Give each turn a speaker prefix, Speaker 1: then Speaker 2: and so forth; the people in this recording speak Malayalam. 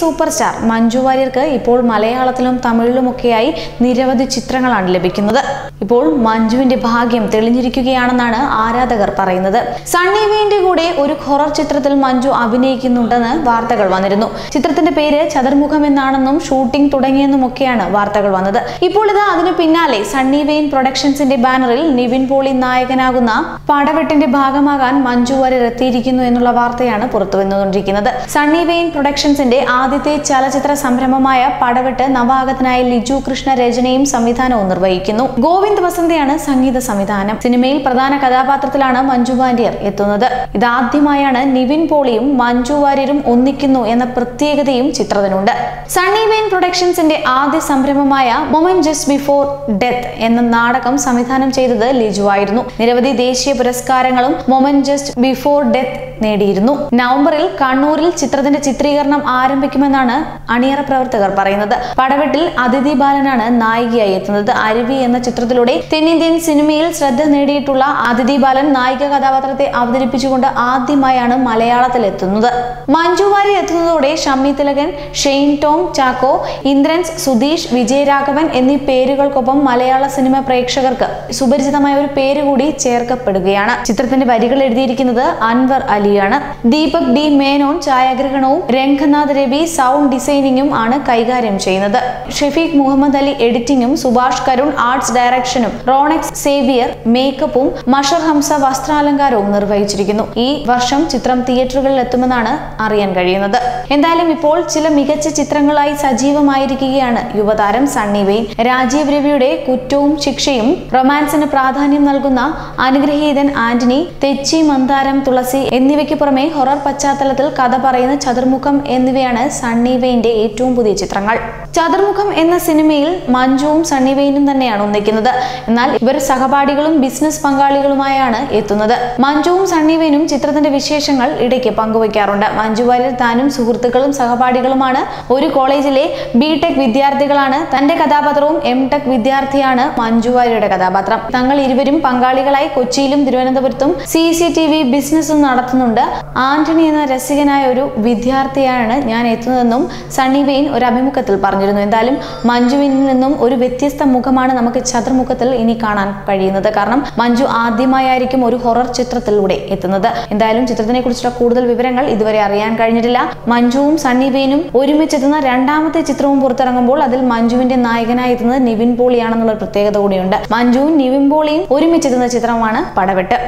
Speaker 1: സൂപ്പർ സ്റ്റാർ മഞ്ജു വാര്യർക്ക് ഇപ്പോൾ മലയാളത്തിലും തമിഴിലുമൊക്കെയായി നിരവധി ചിത്രങ്ങളാണ് ലഭിക്കുന്നത്. ഇപ്പോൾ മഞ്ജുവിന്റെ ഭാഗ്യം തെളിഞ്ഞിരിക്കുകയാണെന്നാണ് ആരാധകർ പറയുന്നത്. സണ്ണി വേന്റെ കൂടെ ഒരു ഹൊറർ ചിത്രത്തിൽ മഞ്ജു അഭിനയിക്കുന്നുണ്ടെന്ന് വാർത്തകൾ വന്നിരുന്നു. ചിത്രത്തിന്റെ പേര് ചതുർമുഖം എന്നാണെന്നും ഷൂട്ടിംഗ് തുടങ്ങിയെന്നുമൊക്കെയാണ് വാർത്തകൾ വന്നത്. ഇപ്പോൾ ഇത് അതിനു പിന്നാലെ സണ്ണി വെയിൻ പ്രൊഡക്ഷൻസിന്റെ ബാനറിൽ നിവിൻ പോളി നായകനാകുന്ന പടവെട്ടിന്റെ ഭാഗമാകാൻ മഞ്ജു വാര്യർ എത്തിയിരിക്കുന്നു എന്നുള്ള വാർത്തയാണ് പുറത്തുവന്നുകൊണ്ടിരിക്കുന്നത്. സണ്ണി വെയിൻ പ്രൊഡക്ഷൻസിന്റെ ആദ്യത്തെ ചലച്ചിത്ര സംരംഭമായ പടവെട്ട് നവാഗതനായ ലിജു കൃഷ്ണ രചനയും സംവിധാനവും നിർവഹിക്കുന്നു. ഗോവിന്ദ് വസന്തയാണ് സംഗീത സംവിധാനം. സിനിമയിൽ പ്രധാന കഥാപാത്രത്തിലാണ് മഞ്ജു വാര്യർ എത്തുന്നത്. ഇതാദ്യമായാണ് നിവിൻ പോളിയും മഞ്ജു വാര്യരും ഒന്നിക്കുന്നു എന്ന പ്രത്യേകതയും ചിത്രത്തിനുണ്ട്. സണ്ണി വെയിൻ പ്രൊഡക്ഷൻസിന്റെ ആദ്യ സംരംഭമായ മൊമൻ ജസ്റ്റ് ബിഫോർ ഡെത്ത് എന്ന നാടകം സംവിധാനം ചെയ്തത് ലിജു ആയിരുന്നു. നിരവധി ദേശീയ പുരസ്കാരങ്ങളും മൊമൻ ജസ്റ്റ് ബിഫോർ ഡെത്ത് നേടിയിരുന്നു. നവംബറിൽ കണ്ണൂരിൽ ചിത്രത്തിന്റെ ചിത്രീകരണം ആരംഭിക്കുമെന്നാണ് അണിയറ പ്രവർത്തകർ പറയുന്നത്. പടവെട്ടിൽ അതിഥി ബാലനാണ് നായികയായി എത്തുന്നത്. അരുവി എന്ന ചിത്രത്തിലൂടെ തെന്നിന്ത്യൻ സിനിമയിൽ ശ്രദ്ധ നേടിയിട്ടുള്ള അതിഥി ബാലൻ നായിക കഥാപാത്രത്തെ അവതരിപ്പിച്ചുകൊണ്ട് ആദ്യമായാണ് മലയാളത്തിൽ എത്തുന്നത്. മഞ്ജു വാര്യർ എത്തുന്നതോടെ ഷമ്മി തിലകൻ ഷെയ്ൻ ടോം ചാക്കോ ഇന്ദ്രൻസ് സുധീഷ് വിജയരാഘവൻ എന്നീ പേരുകൾക്കൊപ്പം മലയാള സിനിമ പ്രേക്ഷകർക്ക് സുപരിചിതമായ ഒരു പേര് കൂടി ചേർക്കപ്പെടുകയാണ്. ചിത്രത്തിന്റെ വരികൾ എഴുതിയിരിക്കുന്നത് അൻവർ അലിയാണ്. ദീപക് ഡി മേനോൻ ഛായാഗ്രഹണവും രംഗനാഥ് രവി സൗണ്ട് ഡിസൈനിങ്ങും ആണ് കൈകാര്യം ചെയ്യുന്നത്. ഷെഫീഖ് മുഹമ്മദ് അലി എഡിറ്റിംഗും സുഭാഷ് കരുൺ ആർട്സ് ഡയറക്ഷനും റോണക്സ് സേവിയർ മേക്കപ്പും മഷർ ഹംസ വസ്ത്രാലങ്കാരവും നിർവഹിച്ചിരിക്കുന്നു. ഈ വർഷം ചിത്രം തിയേറ്ററുകളിൽ എത്തുമെന്നാണ് അറിയാൻ കഴിയുന്നത്. എന്തായാലും ഇപ്പോൾ ചില മികച്ച ചിത്രങ്ങളായി സജീവമായിരിക്കുകയാണ് യുവതാരം സണ്ണി വെയിൻ. രാജീവ് രവിയുടെ കുറ്റവും ശിക്ഷയും റൊമാൻസിന് പ്രാധാന്യം നൽകുന്ന അനുഗ്രഹീതൻ ആന്റണി തെച്ചി മന്ദാരം തുളസി എന്നിവയ്ക്ക് പുറമെ ഹൊറർ പശ്ചാത്തലത്തിൽ കഥ പറയുന്ന ചതുർമുഖം എന്നിവയാണ് സണ്ണി വെയിന്റെ ഏറ്റവും പുതിയ ചിത്രങ്ങൾ. ചതുർമുഖം എന്ന സിനിമയിൽ മഞ്ജുവും സണ്ണി വെയിനും തന്നെയാണ് ഒന്നിക്കുന്നത്. എന്നാൽ ഇവർ സഹപാഠികളും ബിസിനസ് പങ്കാളികളുമായാണ് എത്തുന്നത്. മഞ്ജുവും സണ്ണി വെയിനും ചിത്രത്തിന്റെ വിശേഷങ്ങൾ ഇടയ്ക്ക് പങ്കുവയ്ക്കാറുണ്ട്. മഞ്ജു വാര്യർ താനും സുഹൃത്തുക്കളും സഹപാഠികളുമാണ്. ഒരു കോളേജിലെ ബി ടെക് വിദ്യാർത്ഥികളാണ്. തന്റെ കഥാപാത്രവും എം ടെക് വിദ്യാർത്ഥിയാണ് മഞ്ജു വാര്യരുടെ കഥാപാത്രം. തങ്ങൾ ഇരുവരും പങ്കാളികളായി കൊച്ചിയിലും തിരുവനന്തപുരത്തും സി സി ടി വി ബിസിനസ്സും നടത്തുന്നുണ്ട്. ആന്റണി എന്ന രസികനായ ഒരു വിദ്യാർത്ഥിയാണ് ഞാൻ എത്തുന്നതെന്നും സണ്ണി വെയിൻ ഒരു അഭിമുഖത്തിൽ പറഞ്ഞിരുന്നു. എന്തായാലും മഞ്ജുവിൽ നിന്നും ഒരു വ്യത്യസ്ത മുഖമാണ് നമുക്ക് ചതുർമുഖത്തിൽ ഇനി കാണാൻ കഴിയുന്നത്. കാരണം മഞ്ജു ആദ്യമായായിരിക്കും ഒരു ഹൊറർ ചിത്രത്തിലൂടെ എത്തുന്നത്. എന്തായാലും ചിത്രത്തിനെ കുറിച്ചുള്ള കൂടുതൽ വിവരങ്ങൾ ഇതുവരെ അറിയാൻ കഴിഞ്ഞിട്ടില്ല. മഞ്ജുവും സണ്ണി വെയിനും ഒരുമിച്ചെത്തുന്ന രണ്ടാമത്തെ ചിത്രവും പുറത്തിറങ്ങുമ്പോൾ അതിൽ മഞ്ജുവിന്റെ നായകനായി എത്തുന്നത് നിവിൻ പോളിയാണെന്നുള്ള പ്രത്യേകത കൂടിയുണ്ട്. മഞ്ജുവും നിവിൻ പോളിയും ഒരുമിച്ചെത്തുന്ന ചിത്രമാണ് പടവെട്ട്.